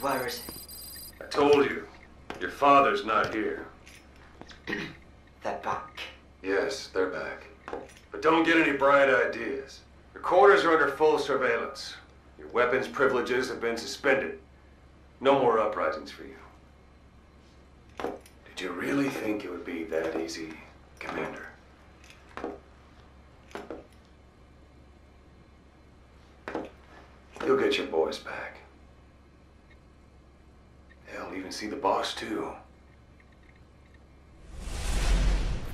Where is he? I told you, your father's not here. They're back. Yes, they're back. But don't get any bright ideas. Your quarters are under full surveillance. Your weapons privileges have been suspended. No more uprisings for you. Did you really think it would be that easy, Commander? You'll get your boys back. Hell, even see the boss, too.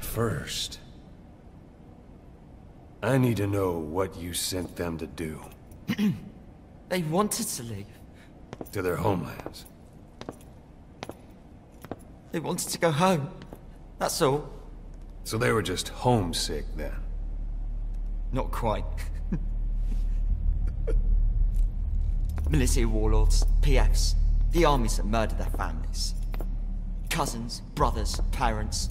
First, I need to know what you sent them to do They wanted to leave. to their homelands. They wanted to go home. That's all. So they were just homesick then. Not quite. Military warlords, PFs, the armies that murder their families. Cousins, brothers, parents.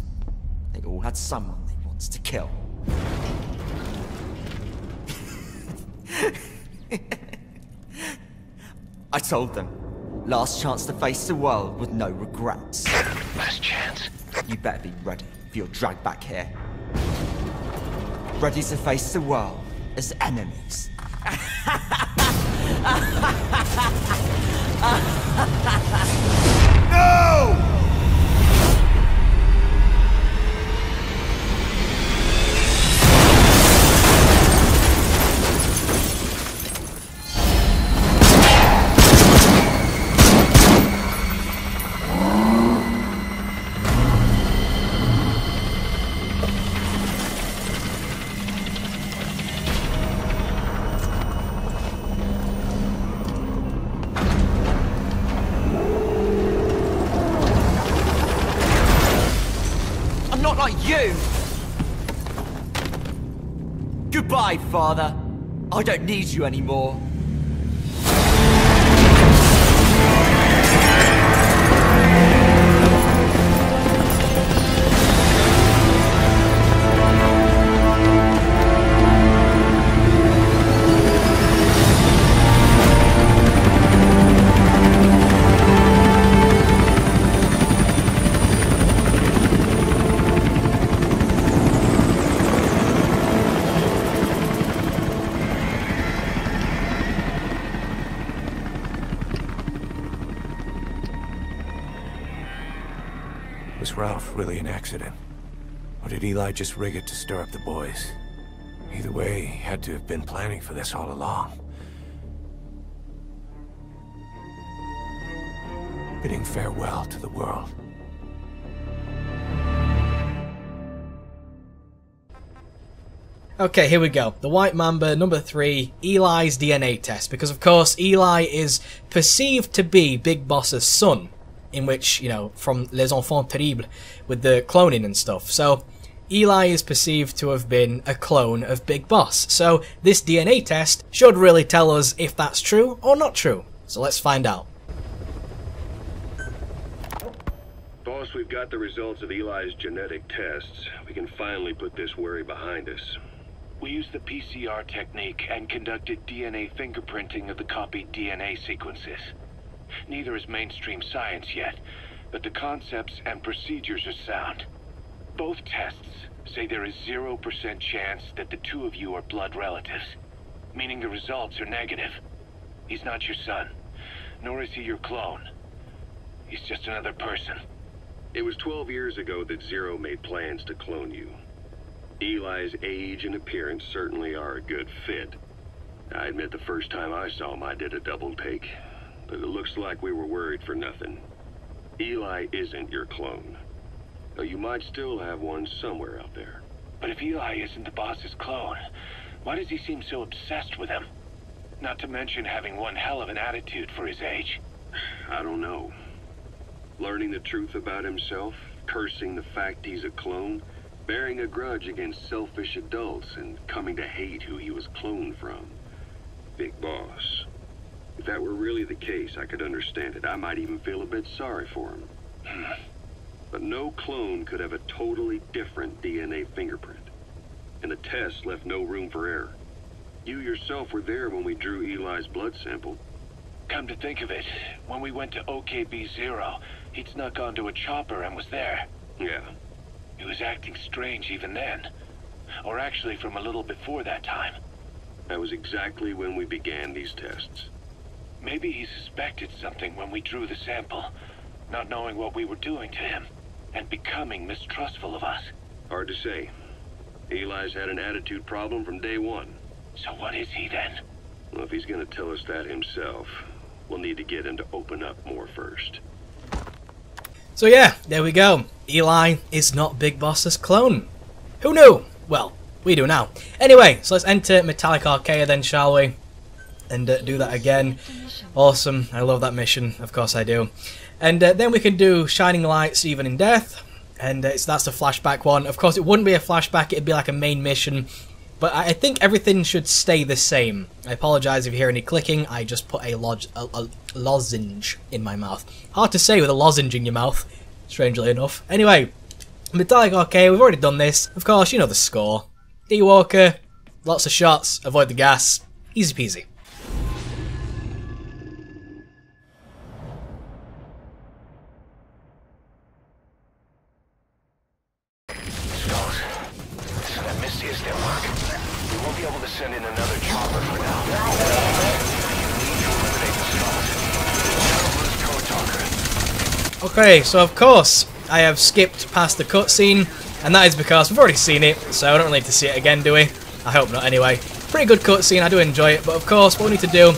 They all had someone they wanted to kill. I told them, last chance to face the world with no regrets. Last chance. You better be ready for your drag back here. Ready to face the world as enemies. I'm I don't need you anymore. Was Ralph really an accident? Or did Eli just rig it to stir up the boys? Either way, he had to have been planning for this all along. Bidding farewell to the world. Okay, here we go. The White Mamba, number three, Eli's DNA test. Because, of course, Eli is perceived to be Big Boss's son, in which, you know, from Les Enfants Terribles, with the cloning and stuff. So, Eli is perceived to have been a clone of Big Boss. So, this DNA test should really tell us if that's true or not true. So, let's find out. Boss, we've got the results of Eli's genetic tests. We can finally put this worry behind us. We used the PCR technique and conducted DNA fingerprinting of the copied DNA sequences. Neither is mainstream science yet, but the concepts and procedures are sound. Both tests say there is 0% chance that the two of you are blood relatives, meaning the results are negative. He's not your son, nor is he your clone. He's just another person. It was 12 years ago that Zero made plans to clone you. Eli's age and appearance certainly are a good fit. I admit the first time I saw him, I did a double take. But it looks like we were worried for nothing. Eli isn't your clone. Though you might still have one somewhere out there. But if Eli isn't the boss's clone, why does he seem so obsessed with him? Not to mention having one hell of an attitude for his age. I don't know. Learning the truth about himself, cursing the fact he's a clone, bearing a grudge against selfish adults, and coming to hate who he was cloned from. Big boss. If that were really the case, I could understand it. I might even feel a bit sorry for him. But no clone could have a totally different DNA fingerprint. And the test left no room for error. You yourself were there when we drew Eli's blood sample. Come to think of it, when we went to OKB-0, he'd snuck onto a chopper and was there. Yeah. He was acting strange even then. Or actually from a little before that time. That was exactly when we began these tests. Maybe he suspected something when we drew the sample, not knowing what we were doing to him, and becoming mistrustful of us. Hard to say. Eli's had an attitude problem from day one. So what is he then? Well, if he's gonna tell us that himself, we'll need to get him to open up more first. So yeah, there we go. Eli is not Big Boss's clone. Who knew? Well, we do now. Anyway, so let's enter Metallic Archaea then, shall we? And uh, do that again. Awesome. I love that mission. Of course I do. And uh, then we can do Shining Lights even in death. And uh, that's the flashback one. Of course, it wouldn't be a flashback. It'd be like a main mission. But I I think everything should stay the same. I apologise if you hear any clicking. I just put a, lodge, a, a lozenge in my mouth. Hard to say with a lozenge in your mouth, strangely enough. Anyway, Metallic Archaea, we've already done this. Of course, you know the score. D Walker, lots of shots, avoid the gas. Easy peasy. Okay, so of course, I have skipped past the cutscene, and that is because we've already seen it, so I don't really need to see it again, do we? I hope not, anyway. Pretty good cutscene, I do enjoy it, but of course, what we need to do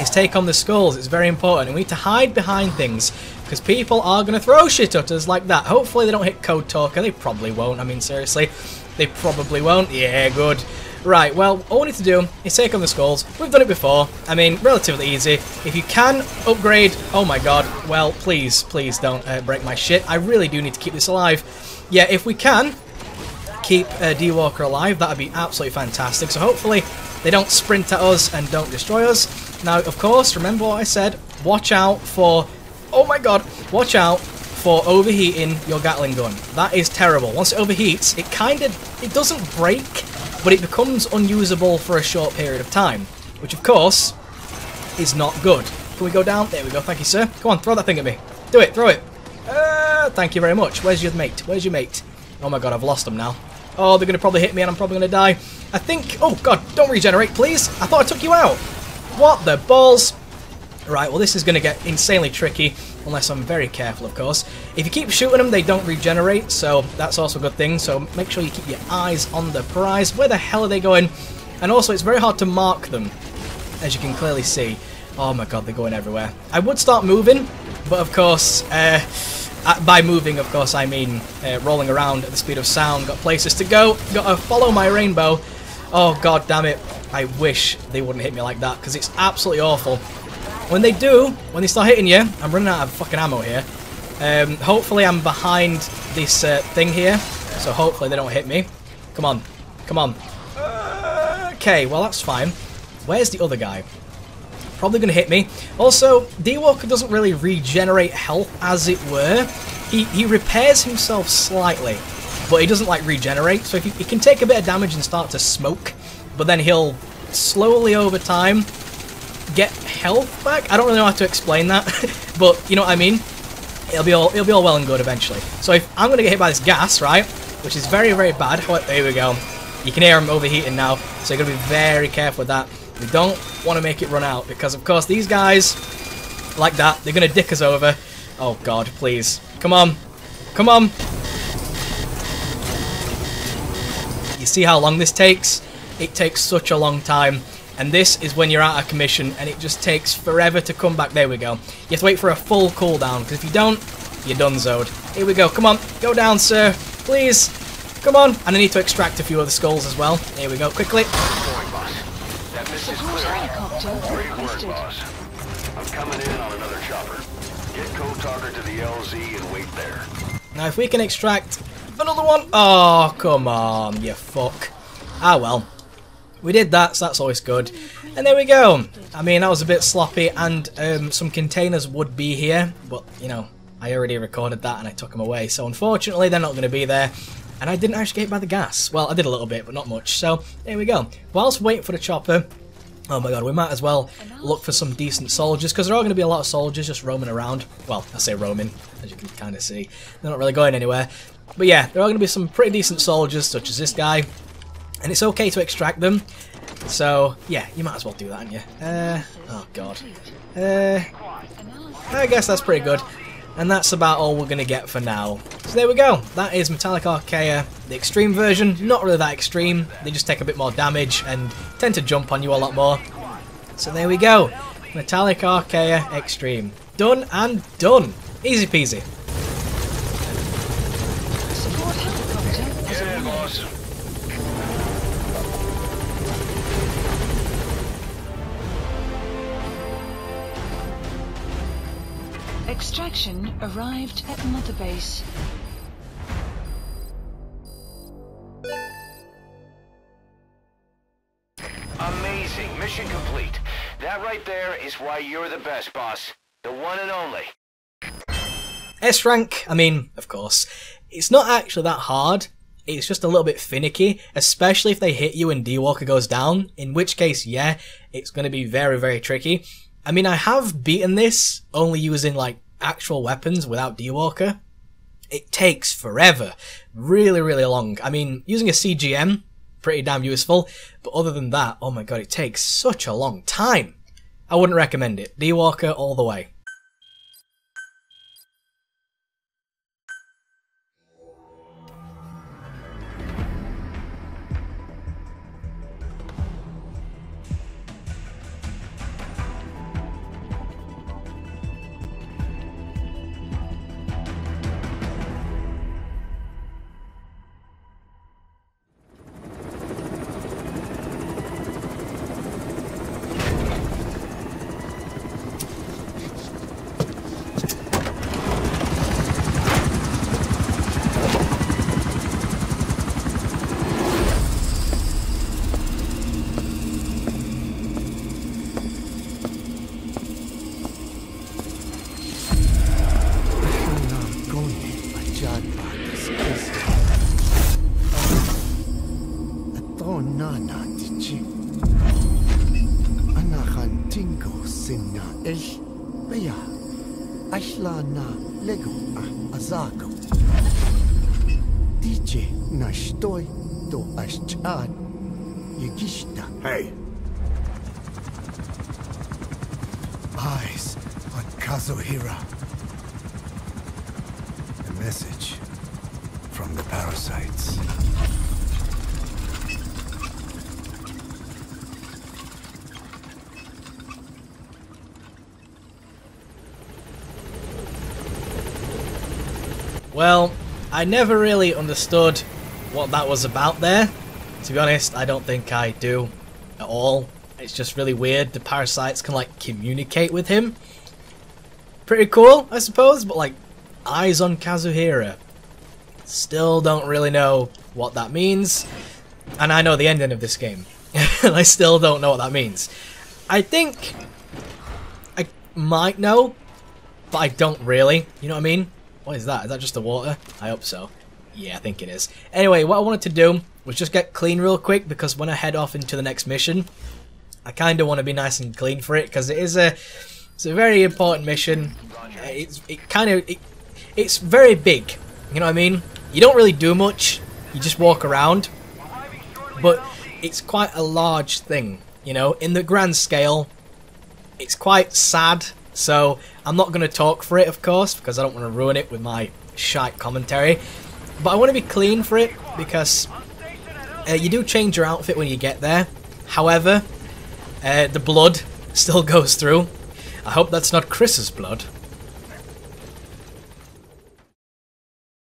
is take on the skulls. It's very important, and we need to hide behind things, because people are going to throw shit at us like that. Hopefully they don't hit Code Talker, they probably won't, I mean, seriously. They probably won't. Yeah, good. Right, well, all we need to do is take on the skulls. We've done it before. I mean, relatively easy. If you can upgrade... Oh my god. Well, please, please don't uh, break my shit. I really do need to keep this alive. Yeah, if we can keep uh, D-Walker alive, that would be absolutely fantastic. So hopefully they don't sprint at us and don't destroy us. Now, of course, remember what I said. Watch out for... Oh my god. Watch out for overheating your Gatling gun. That is terrible. Once it overheats, it kind of... It doesn't break, but it becomes unusable for a short period of time. Which, of course, is not good. Can we go down? There we go. Thank you, sir. Come on, throw that thing at me. Do it. Throw it. Uh, thank you very much. Where's your mate? Where's your mate? Oh my god, I've lost them now. Oh, they're going to probably hit me and I'm probably going to die. I think... Oh god, don't regenerate, please. I thought I took you out. What the balls? Right, well this is going to get insanely tricky, unless I'm very careful, of course. If you keep shooting them, they don't regenerate, so that's also a good thing. So make sure you keep your eyes on the prize. Where the hell are they going? And also, it's very hard to mark them, as you can clearly see. Oh my god, they're going everywhere. I would start moving, but of course, uh, uh, by moving, of course, I mean uh, rolling around at the speed of sound. Got places to go. Got to follow my rainbow. Oh god damn it. I wish they wouldn't hit me like that, because it's absolutely awful. When they do, when they start hitting you, I'm running out of fucking ammo here. Um, hopefully I'm behind this uh, thing here, so hopefully they don't hit me. Come on. Come on. Okay, well that's fine. Where's the other guy? Probably going to hit me. Also, D-Walker doesn't really regenerate health, as it were. He, he repairs himself slightly, but he doesn't, like, regenerate. So if he, he can take a bit of damage and start to smoke, but then he'll slowly, over time, get health back. I don't really know how to explain that, but you know what I mean. It'll be all it'll be all well and good eventually. So if I'm gonna get hit by this gas, right, which is very very bad. Oh, there we go. You can hear him overheating now, so you're gonna be very careful with that. We don't want to make it run out because of course these guys like that they're gonna dick us over. Oh God, please, come on, come on. You see how long this takes? It takes such a long time. And this is when you're out of commission and it just takes forever to come back. There we go. You have to wait for a full cooldown because if you don't, you're done zoned. Here we go. Come on. Go down, sir. Please. Come on. And I need to extract a few other skulls as well. Here we go. Quickly. Now if we can extract another one. Oh, come on, you fuck. Ah, well. We did that, so that's always good. And there we go. I mean, that was a bit sloppy, and um, some containers would be here, but, you know, I already recorded that and I took them away. So unfortunately, they're not going to be there. And I didn't actually get by the gas. Well, I did a little bit, but not much. So there we go. Whilst waiting for the chopper, Oh my god, we might as well look for some decent soldiers, because there are going to be a lot of soldiers just roaming around. Well, I say roaming, as you can kind of see. They're not really going anywhere. But yeah, there are going to be some pretty decent soldiers, such as this guy. And it's okay to extract them. So, yeah, you might as well do that, you? Uh, oh god. Uh, I guess that's pretty good. And that's about all we're going to get for now. So there we go. That is Metallic Archaea, the extreme version. Not really that extreme. They just take a bit more damage and tend to jump on you a lot more. So there we go. Metallic Archaea Extreme. Done and done. Easy peasy. Extraction arrived at Mother Base. Amazing. Mission complete. That right there is why you're the best, boss. The one and only. S rank, I mean, of course, it's not actually that hard. It's just a little bit finicky, especially if they hit you and D-Walker goes down, in which case, yeah, it's going to be very, very tricky. I mean, I have beaten this only using, like, actual weapons without D-Walker. It takes forever. Really, really long. I mean, using a CGM, pretty damn useful, but other than that, oh my god, it takes such a long time. I wouldn't recommend it. D-Walker all the way. Lego Azako. DJ Nashtoy do Ashchad Yagishta. Hey, Eyes on Kazuhira. A message from the parasites. Well, I never really understood what that was about there. To be honest, I don't think I do at all. It's just really weird. The parasites can like communicate with him. Pretty cool, I suppose, but like eyes on Kazuhira. Still don't really know what that means. And I know the ending of this game. and I still don't know what that means. I think I might know, but I don't really. You know what I mean? What is that? Is that just the water? I hope so. Yeah, I think it is. Anyway, what I wanted to do was just get clean real quick because when I head off into the next mission, I kind of want to be nice and clean for it because it is a it's a very important mission. Uh, It's it kind of it, it's very big. You know what I mean? You don't really do much. You just walk around, but it's quite a large thing. You know, in the grand scale, it's quite sad. So I'm not going to talk for it, of course, because I don't want to ruin it with my shite commentary. But I want to be clean for it because uh, you do change your outfit when you get there. However, uh, the blood still goes through. I hope that's not Chris's blood.